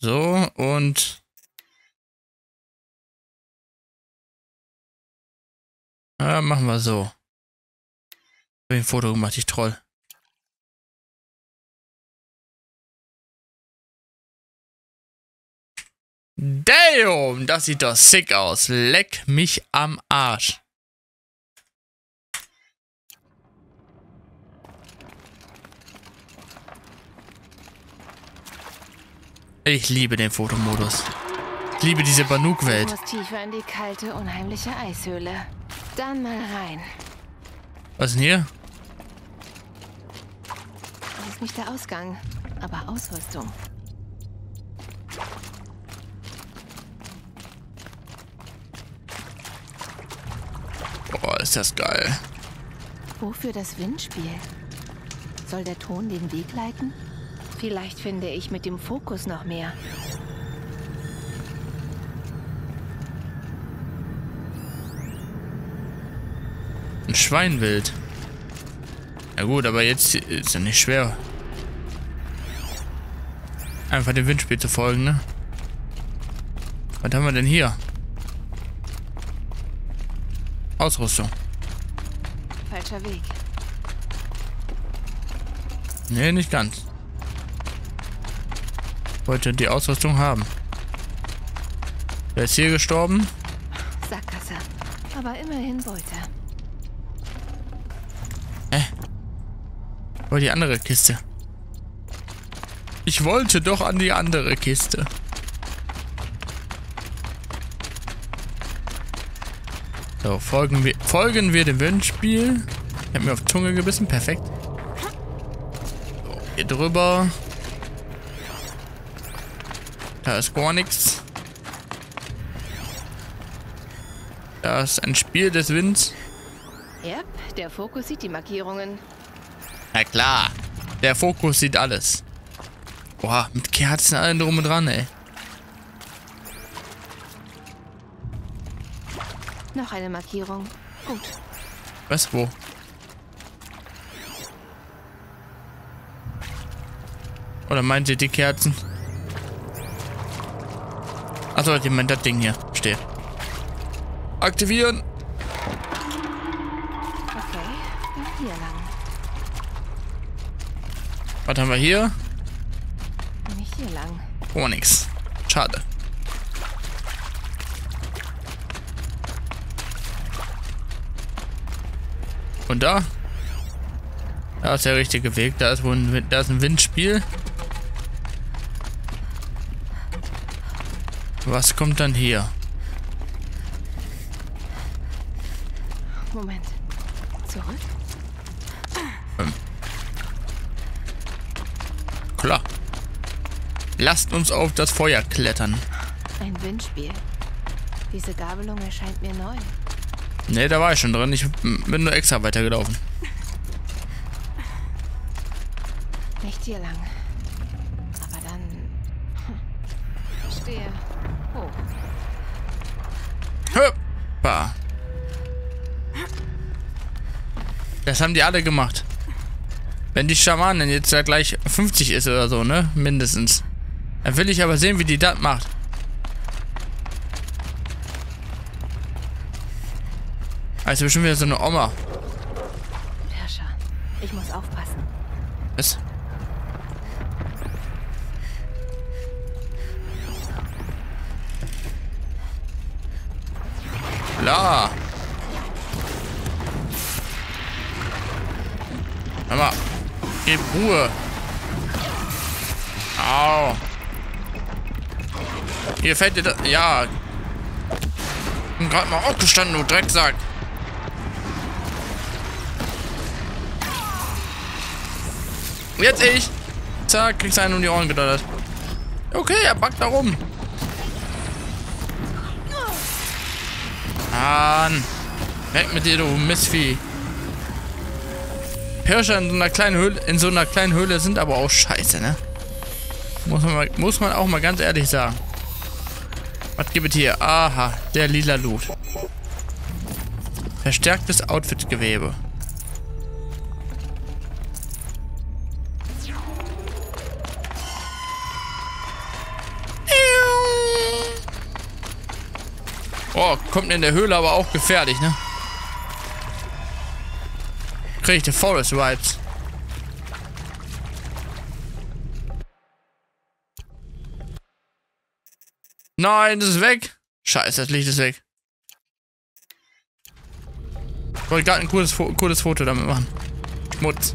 So, und... Ja, machen wir so. Hab ich ein Foto gemacht, ich Troll. Damn, das sieht doch sick aus. Leck mich am Arsch. Ich liebe den Fotomodus. Ich liebe diese Banuk-Welt. Muss tiefer in die kalte, unheimliche Eishöhle. Dann mal rein. Was ist denn hier? Das ist nicht der Ausgang, aber Ausrüstung. Boah, ist das geil. Wofür das Windspiel? Soll der Ton den Weg leiten? Vielleicht finde ich mit dem Fokus noch mehr. Ein Schweinwild. Ja gut, aber jetzt ist ja nicht schwer. Einfach dem Windspiel zu folgen, ne? Was haben wir denn hier? Ausrüstung. Falscher Weg. Nee, nicht ganz. Wollte die Ausrüstung haben. Wer ist hier gestorben? Sackgasse. Aber immerhin Beute. Wo die andere Kiste? Ich wollte doch an die andere Kiste. So, folgen wir, folgen wir dem Windspiel. Ich habe mir auf die Zunge gebissen. Perfekt. So, hier drüber. Da ist gar nichts. Da ist ein Spiel des Winds. Yep, der Fokus sieht die Markierungen. Na klar. Der Fokus sieht alles. Boah, mit Kerzen allen drum und dran, ey. Noch eine Markierung. Gut. Was, wo? Oder meint ihr die Kerzen? Achso, ihr meint das Ding hier. Steht. Aktivieren. Okay, dann hier lang. Was haben wir hier? Nicht hier lang. Oh, nix. Schade. Und da? Da ist der richtige Weg. Da ist wohl ein, Wind- da ist ein Windspiel. Was kommt dann hier? Moment. Zurück? Klar. Lasst uns auf das Feuer klettern. Ein Windspiel. Diese Gabelung erscheint mir neu. Ne, da war ich schon drin. Ich bin nur extra weitergelaufen. Nicht hier lang. Aber dann. Hm. Stehe. Hoch. Hoppa. Das haben die alle gemacht. Wenn die Schamanin jetzt ja gleich 50 ist oder so, ne? Mindestens. Dann will ich aber sehen, wie die das macht. Also bestimmt wieder so eine Oma. Herrscher. Ich muss aufpassen. Was? Klar. Hör mal. Gib Ruhe. Au. Hier fällt dir das... Ja. Ich bin gerade mal aufgestanden, du Drecksack. Jetzt ich. Zack, kriegst einen um die Ohren gedonnert. Okay, er backt da rum. Mann. Weg mit dir, du Mistvieh. Herrscher in so einer kleinen Höhle, in so einer kleinen Höhle sind aber auch scheiße, ne? Muss man, mal, muss man auch mal ganz ehrlich sagen. Was gibt es hier? Aha, der lila Loot. Verstärktes Outfitgewebe. Oh, kommt in der Höhle aber auch gefährlich, ne? Krieg ich die Forest Vibes. Nein, das ist weg. Scheiße, das Licht ist weg. Ich wollte gerade ein cooles, cooles Foto damit machen. Schmutz.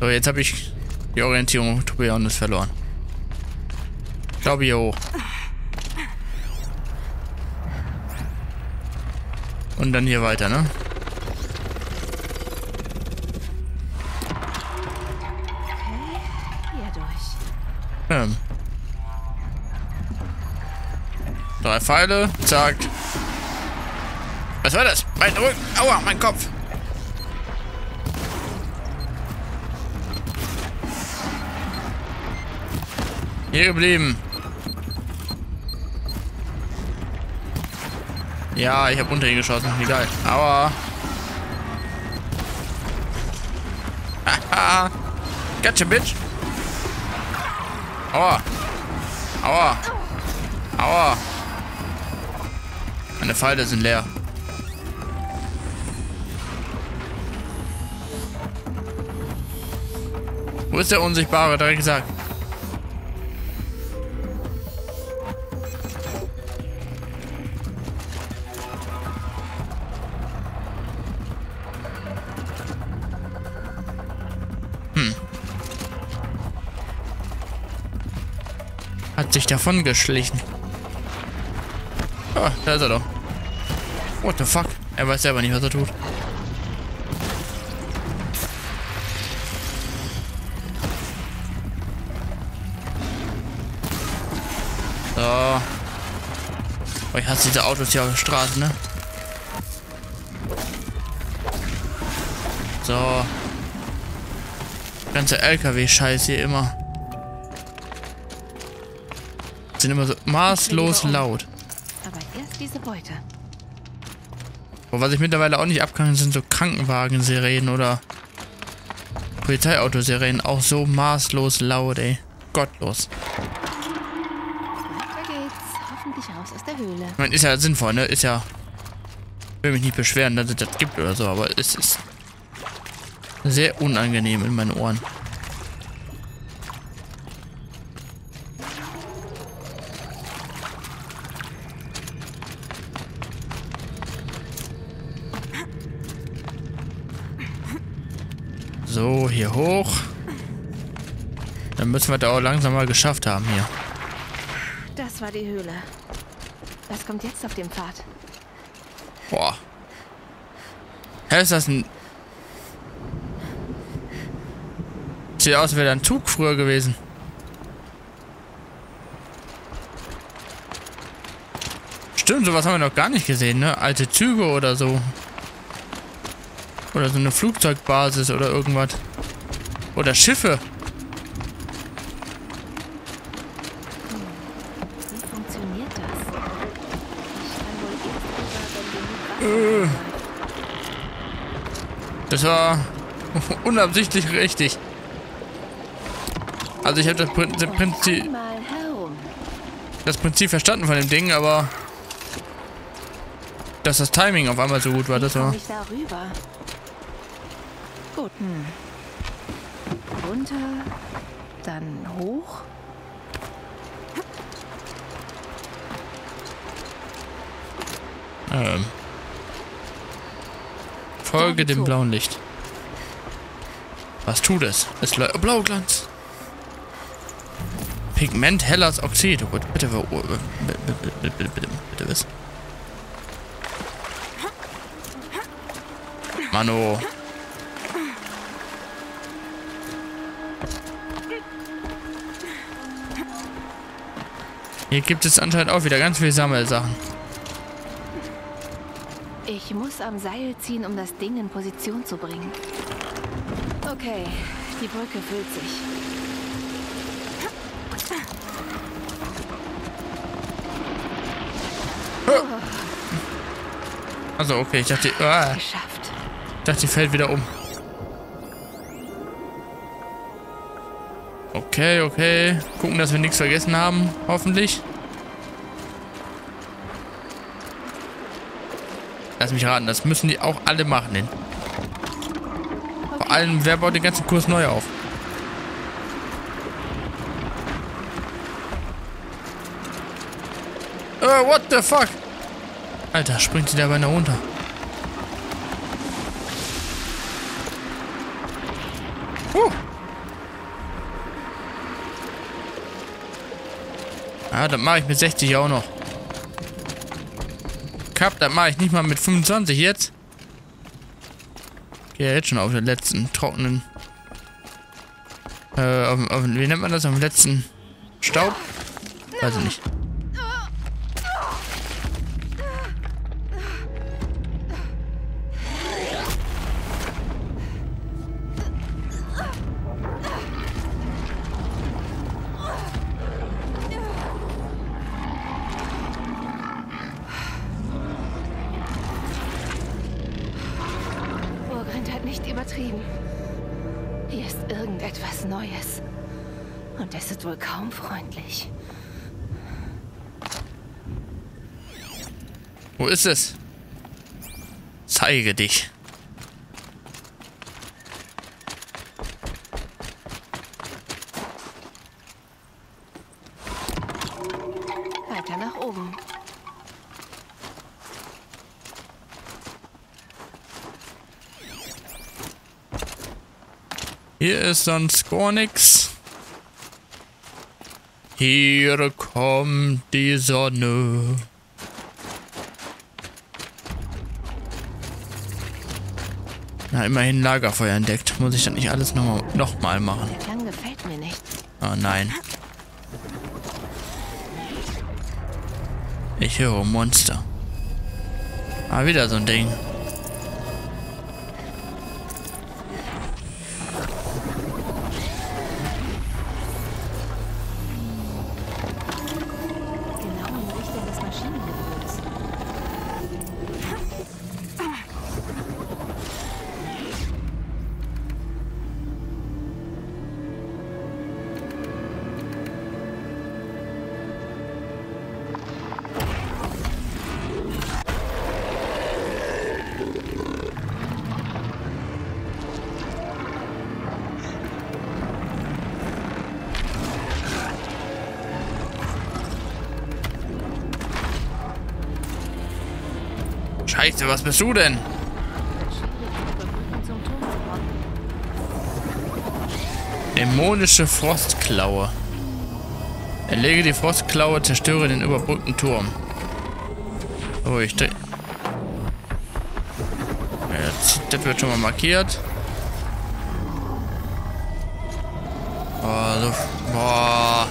So, jetzt habe ich die Orientierung Tobianis verloren. Ich glaube hier hoch. Und dann hier weiter, ne? Hier durch. Drei Pfeile. Zack. Was war das? Mein Rücken. Aua, mein Kopf. Hier geblieben. Ja, ich habe unter ihn geschossen. Egal. Aua. Haha. gotcha, bitch. Aua. Aua. Aua. Meine Pfeile sind leer. Wo ist der Unsichtbare? Direkt gesagt. Hat sich davon geschlichen. Ah, da ist er doch. What the fuck? Er weiß selber nicht, was er tut. So. Oh, ich hasse diese Autos hier auf der Straße, ne? So. Ganze LKW-Scheiß hier immer. Sind immer so maßlos laut. Aber erst diese Beute. Und was ich mittlerweile auch nicht abkann, sind so Krankenwagen-Serien oder Polizeiautoserien. Auch so maßlos laut, ey. Gottlos. Weiter geht's. Hoffentlich raus aus der Höhle. Ich meine, ist ja sinnvoll, ne? Ist ja... Ich will mich nicht beschweren, dass es das gibt oder so, aber es ist sehr unangenehm in meinen Ohren. So, hier hoch. Dann müssen wir da auch langsam mal geschafft haben hier. Das war die Höhle. Was kommt jetzt auf dem Pfad? Boah. Hä, ist das ein... Sieht aus, als wäre da ein Zug früher gewesen. Stimmt, sowas haben wir noch gar nicht gesehen, ne? Alte Züge oder so. Oder so eine Flugzeugbasis oder irgendwas. Oder Schiffe. Wie funktioniert das? Wasser Das war unabsichtlich richtig. Also ich habe das, Prin das, Prinzip, das Prinzip verstanden von dem Ding, aber dass das Timing auf einmal so gut war, das war... ich da rüber? Gut. Hm. Runter, dann hoch. Ähm, folge dem blauen Licht. Was tut es? Es leu- Blauglanz. Pigment helles Oxid. Oh Gott, bitte, oh, oh, bitte, bitte, bitte, bitte, bitte, bitte was? Mano. Hier gibt es anscheinend auch wieder ganz viele Sammelsachen. Ich muss am Seil ziehen, um das Ding in Position zu bringen. Okay, die Brücke füllt sich. Also okay, ich dachte, ah, Geschafft. ich dachte, die fällt wieder um. Okay, okay. Gucken, dass wir nichts vergessen haben. Hoffentlich. Lass mich raten, das müssen die auch alle machen. Denn. Vor allem, wer baut den ganzen Kurs neu auf? Oh, what the fuck? Alter, springt sie da beinahe runter. Ah, das mache ich mit 60 auch noch. Cup, das mache ich nicht mal mit 25 jetzt. Gehe ja jetzt schon auf den letzten trockenen. Äh, auf, auf, wie nennt man das? Auf dem letzten Staub? Weiß ich nicht. Irgendetwas Neues. Und es ist wohl kaum freundlich. Wo ist es? Zeige dich. Weiter nach oben. Hier ist sonst gar nichts. Hier kommt die Sonne. Na, immerhin Lagerfeuer entdeckt. Muss ich dann nicht alles nochmal noch mal machen? Der Klang gefällt mir nicht. Oh nein. Ich höre Monster. Ah, wieder so ein Ding. Scheiße, was bist du denn? Dämonische Frostklaue. Erlege die Frostklaue, zerstöre den überbrückten Turm. Oh, ich dreh... Jetzt, das wird schon mal markiert. Oh, so, boah.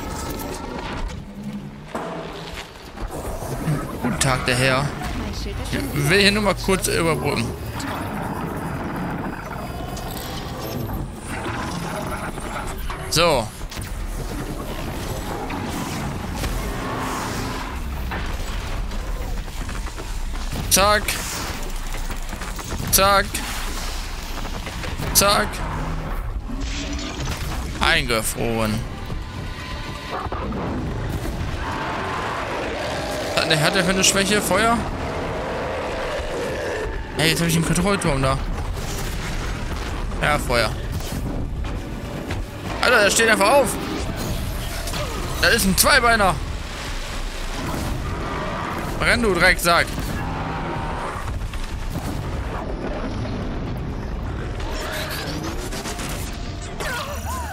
Guten Tag, der Herr. Will hier nur mal kurz überbrücken. So. Zack. Zack. Zack. Eingefroren. Hat der hat er für eine Schwäche? Feuer? Hey, jetzt habe ich einen Kontrollturm da. Ja, Feuer. Alter, der steht einfach auf. Da ist ein Zweibeiner. Renn, du Drecksack.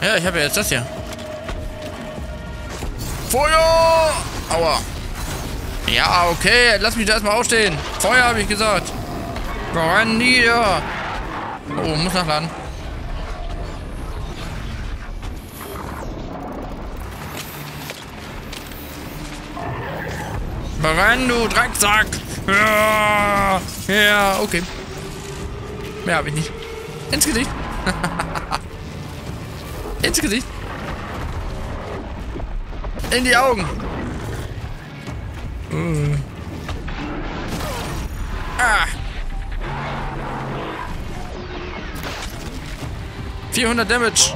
Ja, ich habe ja jetzt das hier. Feuer! Aua. Ja, okay, lass mich da erstmal aufstehen. Feuer, habe ich gesagt. Voran nieder. Oh, muss nachladen. Voran, du Drecksack. Ja, ja, okay. Mehr habe ich nicht. Ins Gesicht. Ins Gesicht. In die Augen. Uh. Ah. 400 Damage.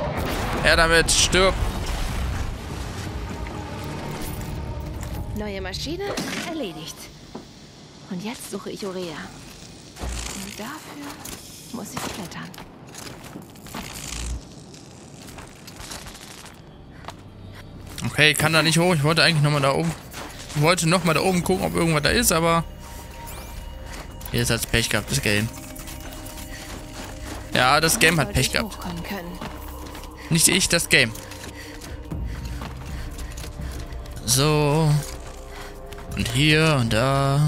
Er damit stirbt. Neue Maschine erledigt. Und jetzt suche ich Urea. Und dafür muss ich klettern. Okay, ich kann da nicht hoch. Ich wollte eigentlich nochmal da oben. Ich wollte nochmal da oben gucken, ob irgendwas da ist, aber. Jetzt hat's Pech gehabt, das Game. Ja, das Game hat Pech gehabt. Nicht ich, das Game. So. Und hier und da.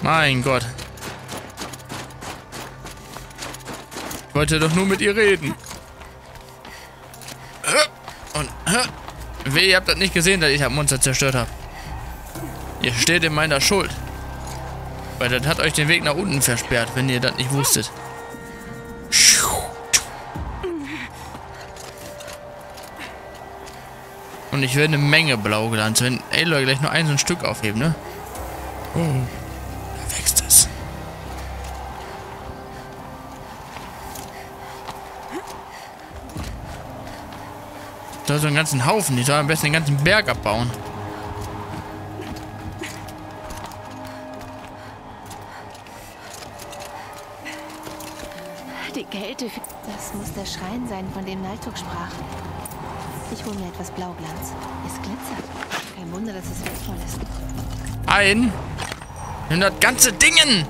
Mein Gott. Ich wollte doch nur mit ihr reden. Und weh, ihr habt das nicht gesehen, dass ich das Monster zerstört habe. Ihr steht in meiner Schuld. Weil das hat euch den Weg nach unten versperrt, wenn ihr das nicht wusstet. Und ich werde eine Menge blau gelanzt, wenn Aloy gleich nur ein so ein Stück aufheben, ne? Oh. Da wächst es. Da so einen ganzen Haufen. Die soll am besten den ganzen Berg abbauen. Schrein sein, von dem Naltuk sprach. Ich hole mir etwas Blauglanz. Es glitzert. Kein Wunder, dass es wertvoll ist. Ein. Nimm das ganze Dingen.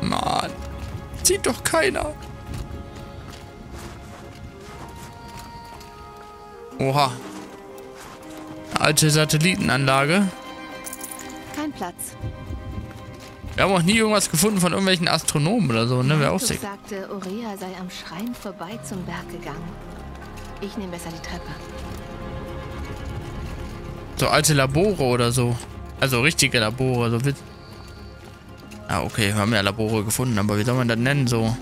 Mann. Sieht doch keiner. Oha. Alte Satellitenanlage. Kein Platz. Wir haben auch nie irgendwas gefunden von irgendwelchen Astronomen oder so, ne? Wäre auch sick. sagte, Orea sei am Schrein vorbei zum Berg gegangen. Ich nehme besser die Treppe. So alte Labore oder so. Also richtige Labore, so wird. Ah, okay, wir haben ja Labore gefunden, aber wie soll man das nennen? So.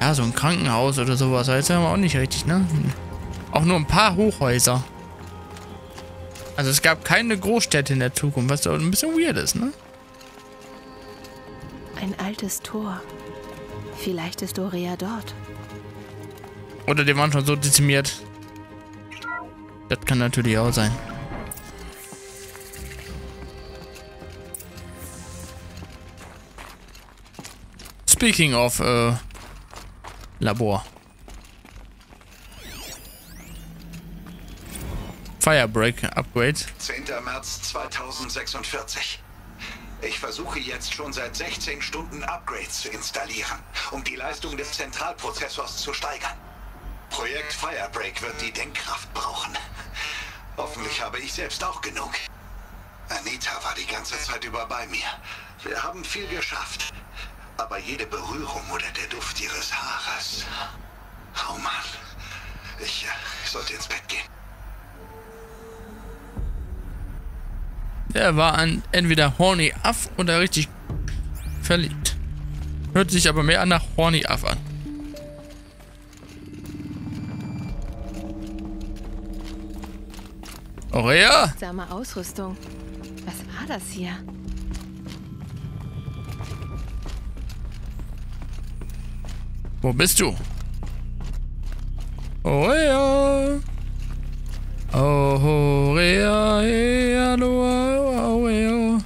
Ja, so ein Krankenhaus oder sowas. Das haben wir auch nicht richtig, ne? Auch nur ein paar Hochhäuser. Also es gab keine Großstädte in der Zukunft, was so ein bisschen weird ist, ne? Ein altes Tor. Vielleicht ist Dorea dort. Oder die waren schon so dezimiert. Das kann natürlich auch sein. Speaking of äh, Labor. Firebreak Upgrade. 10. März 2046. Ich versuche jetzt schon seit 16 Stunden Upgrades zu installieren, um die Leistung des Zentralprozessors zu steigern. Projekt Firebreak wird die Denkkraft brauchen. Hoffentlich habe ich selbst auch genug. Anita war die ganze Zeit über bei mir. Wir haben viel geschafft. Aber jede Berührung oder der Duft ihres Haares. Oh Mann. Ich äh, sollte ins Bett gehen. Der war an entweder Horny Aff oder richtig verliebt. Hört sich aber mehr nach Horny Aff an. Aurea? Same Ausrüstung. Was war das hier? Wo bist du? Aurea? Oh, Rea, Ea, Loa, Aurea.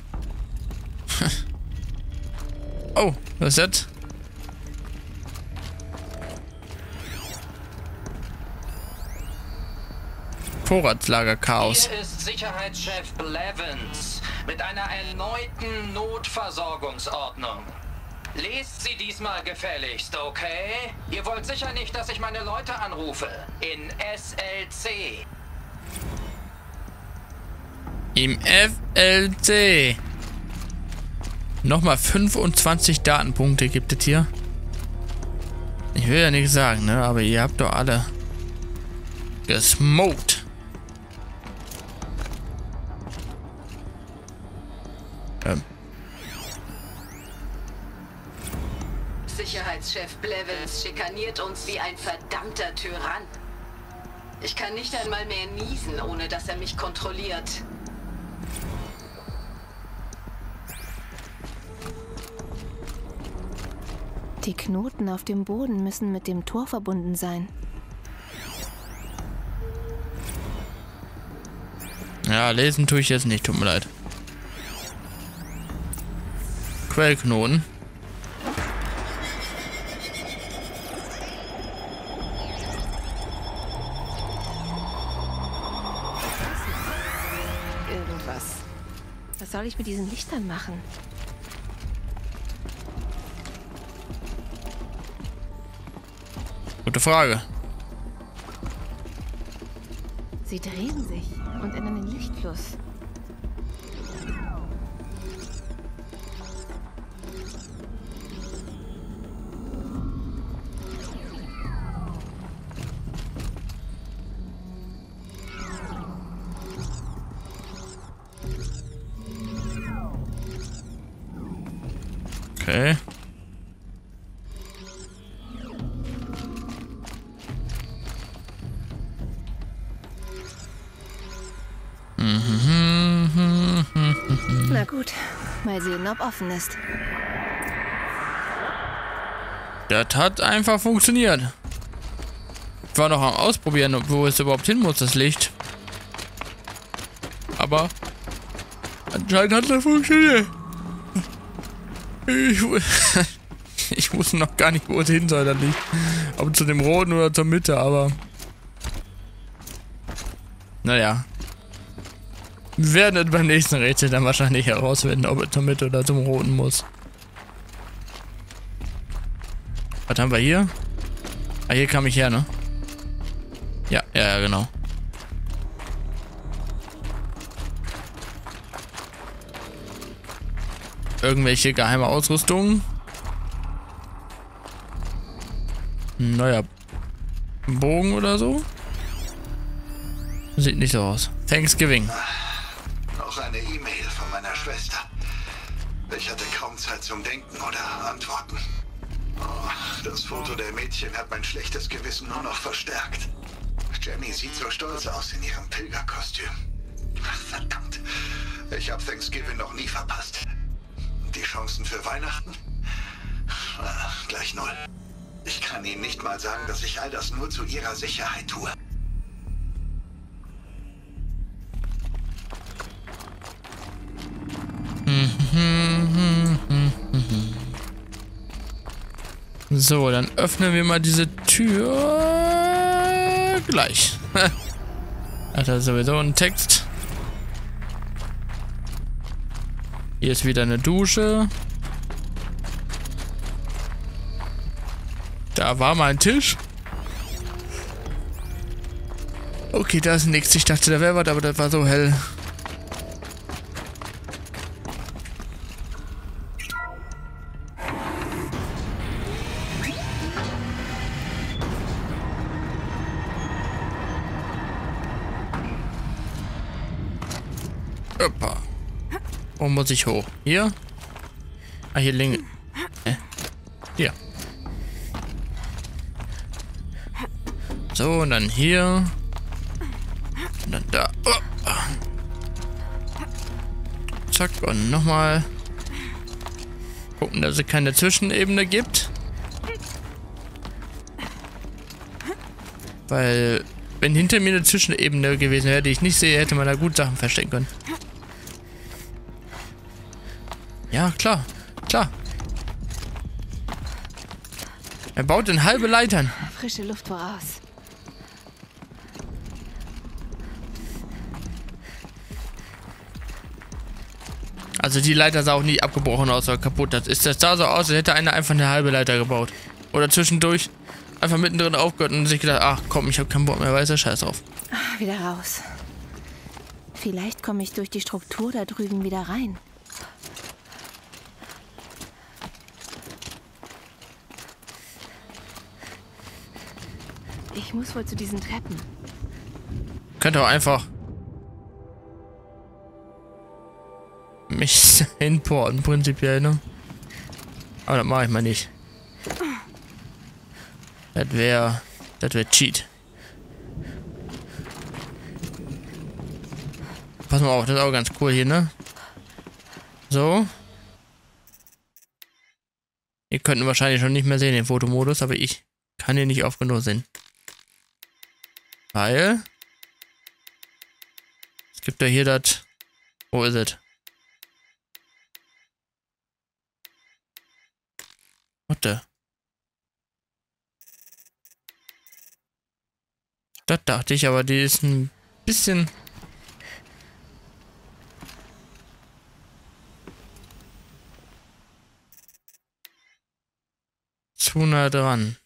Oh, was ist das? Vorratslagerchaos. Hier ist Sicherheitschef Blevins mit einer erneuten Notversorgungsordnung. Lest sie diesmal gefälligst, okay? Ihr wollt sicher nicht, dass ich meine Leute anrufe. In SLC. Im FLC. Nochmal 25 Datenpunkte gibt es hier. Ich will ja nichts sagen, ne? Aber ihr habt doch alle gesmoked. Ähm. Sicherheitschef Blevins schikaniert uns wie ein verdammter Tyrann. Ich kann nicht einmal mehr niesen, ohne dass er mich kontrolliert. Die Knoten auf dem Boden müssen mit dem Tor verbunden sein. Ja, lesen tue ich jetzt nicht, tut mir leid. Quellknoten. Irgendwas. Was soll ich mit diesen Lichtern machen? Frage. Sie drehen sich und ändern den Lichtfluss. Ob offen ist. Das hat einfach funktioniert. Ich war noch am Ausprobieren, wo es überhaupt hin muss, das Licht. Aber anscheinend hat das funktioniert. Ich, ich wusste noch gar nicht, wo es hin soll, das Licht. Ob zu dem roten oder zur Mitte, aber... Naja. Wir beim nächsten Rätsel dann wahrscheinlich herausfinden, ob es zur Mitte oder zum roten muss. Was haben wir hier? Ah, hier kam ich her, ne? Ja, ja, ja, genau. Irgendwelche geheime Ausrüstung. Ein neuer Bogen oder so. Sieht nicht so aus. Thanksgiving. Noch eine E-Mail von meiner Schwester. Ich hatte kaum Zeit zum Denken oder Antworten. Oh, das Foto der Mädchen hat mein schlechtes Gewissen nur noch verstärkt. Jenny sieht so stolz aus in ihrem Pilgerkostüm. Ach, verdammt. Ich habe Thanksgiving noch nie verpasst. Die Chancen für Weihnachten? Ah, gleich null. Ich kann Ihnen nicht mal sagen, dass ich all das nur zu Ihrer Sicherheit tue. So, dann öffnen wir mal diese Tür gleich. Hat er sowieso einen Text. Hier ist wieder eine Dusche. Da war mal ein Tisch. Okay, da ist nichts. Ich dachte, da wäre was, aber das war so hell. Muss ich hoch? Hier? Ah, hier links. Äh. Hier. So, und dann hier. Und dann da. Oh. Zack, und nochmal. Gucken, dass es keine Zwischenebene gibt. Weil, wenn hinter mir eine Zwischenebene gewesen wäre, die ich nicht sehe, hätte man da gut Sachen verstecken können. Ja, klar. Klar. Er baut in halbe Leitern. Frische Luft voraus. Also die Leiter sah auch nie abgebrochen aus oder kaputt. Das ist das sah so aus, als hätte einer einfach eine halbe Leiter gebaut. Oder zwischendurch einfach mittendrin aufgehört und sich gedacht, ach komm, ich habe keinen Bock mehr, weiß der Scheiß auf. Ah, Wieder raus. Vielleicht komme ich durch die Struktur da drüben wieder rein. Ich muss wohl zu diesen Treppen. Könnte auch einfach mich hinporten, prinzipiell, ne? Aber das mache ich mal nicht. Das wäre. Das wäre Cheat. Pass mal auf, das ist auch ganz cool hier, ne? So. Ihr könnt ihn wahrscheinlich schon nicht mehr sehen, den Fotomodus, aber ich kann ihn nicht oft genug sehen. Weil... Es gibt ja hier das... Wo ist es? Warte. Das dachte ich, aber die ist ein bisschen... Zu nah dran.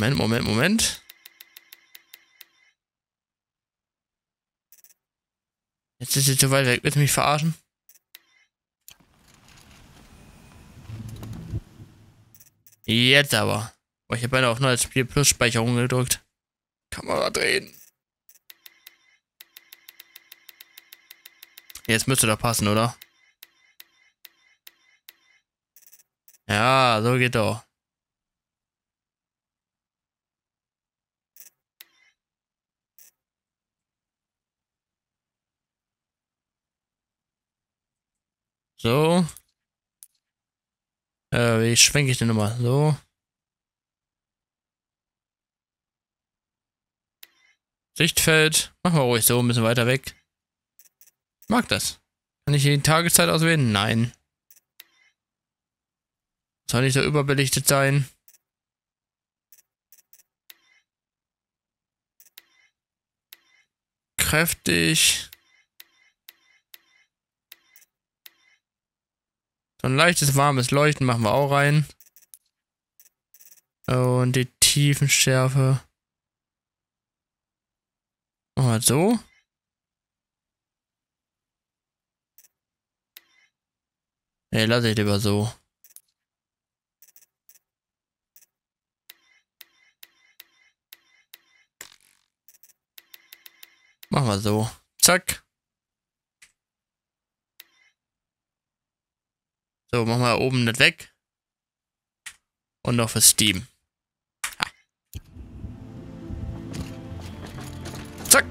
Moment, Moment, Moment. Jetzt ist sie zu weit weg. Willst du mich verarschen? Jetzt aber. Oh, ich habe beinahe auf neues Spiel Plus Speicherung gedrückt. Kamera drehen. Jetzt müsste doch passen, oder? Ja, so geht doch. So. Äh, wie schwenke ich den nochmal? So. Sichtfeld. Machen wir ruhig so, ein bisschen weiter weg. mag das. Kann ich die Tageszeit auswählen? Nein. Soll nicht so überbelichtet sein. Kräftig. So ein leichtes, warmes Leuchten machen wir auch rein. Und die Tiefenschärfe. Machen wir so. Ne, lasse ich lieber so. Machen wir so. Zack. So, machen wir oben das weg. Und noch für Steam. Ha. Zack.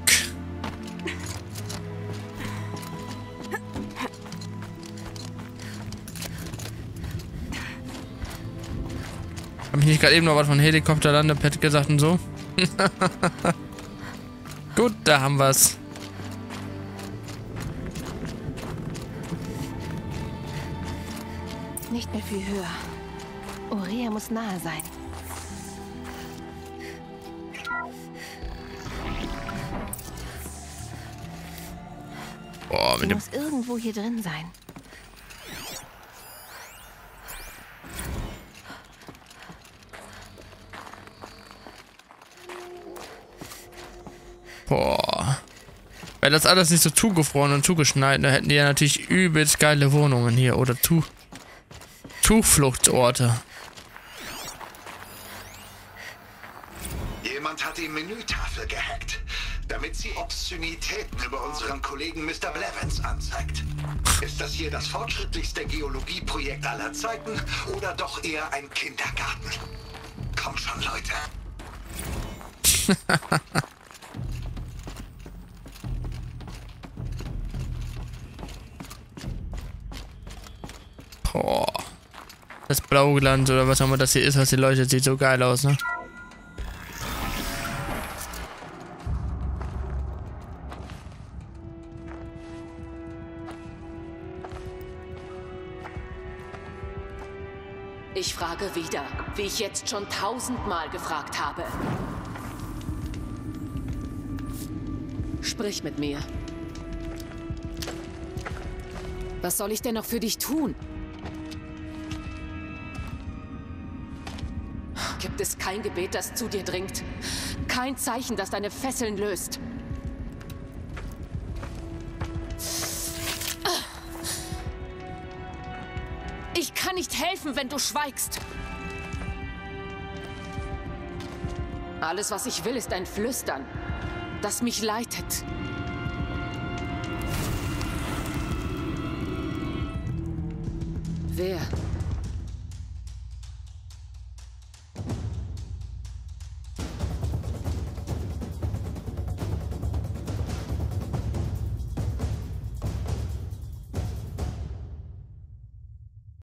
Hab ich nicht gerade eben noch was von Helikopterlandepad gesagt und so? Gut, da haben wir's. Nicht mehr viel höher. Orea muss nahe sein. Boah, Sie mit dem... muss irgendwo hier drin sein. Boah. Wäre das alles nicht so zugefroren und zugeschneit, dann hätten die ja natürlich übelst geile Wohnungen hier. Oder zu Zufluchtsorte. Jemand hat die Menütafel gehackt, damit sie Obszönitäten über unseren Kollegen Mr. Blevins anzeigt. Ist das hier das fortschrittlichste Geologieprojekt aller Zeiten oder doch eher ein Kindergarten? Komm schon, Leute. Boah. Das Blauglanz oder was auch immer das hier ist, was hier leuchtet, sieht so geil aus, ne? Ich frage wieder, wie ich jetzt schon tausendmal gefragt habe. Sprich mit mir. Was soll ich denn noch für dich tun? Gibt es kein Gebet, das zu dir dringt? Kein Zeichen, das deine Fesseln löst? Ich kann nicht helfen, wenn du schweigst. Alles, was ich will, ist ein Flüstern, das mich leitet. Wer